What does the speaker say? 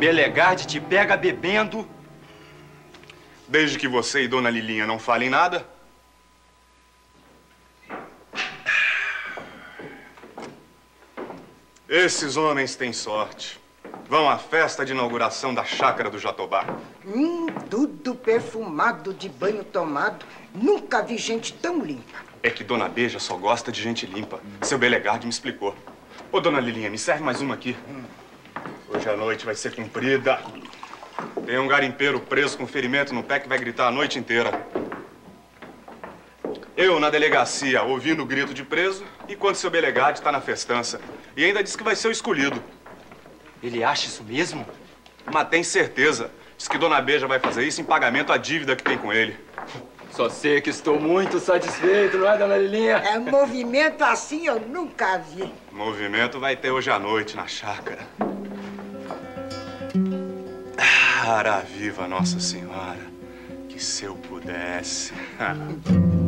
Belegarde te pega bebendo. Desde que você e Dona Lilinha não falem nada. Esses homens têm sorte. Vão à festa de inauguração da chácara do Jatobá. Hum, tudo perfumado de banho tomado. Nunca vi gente tão limpa. É que Dona Beija só gosta de gente limpa. Seu Belegarde me explicou. Ô, Dona Lilinha, me serve mais uma aqui. Hoje a noite vai ser cumprida. Tem um garimpeiro preso com ferimento no pé que vai gritar a noite inteira. Eu, na delegacia, ouvindo o grito de preso, enquanto seu Belegade está na festança. E ainda diz que vai ser o escolhido. Ele acha isso mesmo? Mas tem certeza. Diz que Dona Beija vai fazer isso em pagamento à dívida que tem com ele. Só sei que estou muito satisfeito, não é, dona Lilinha? É movimento assim eu nunca vi. Movimento vai ter hoje à noite na chácara. Ara viva Nossa Senhora, que se eu pudesse.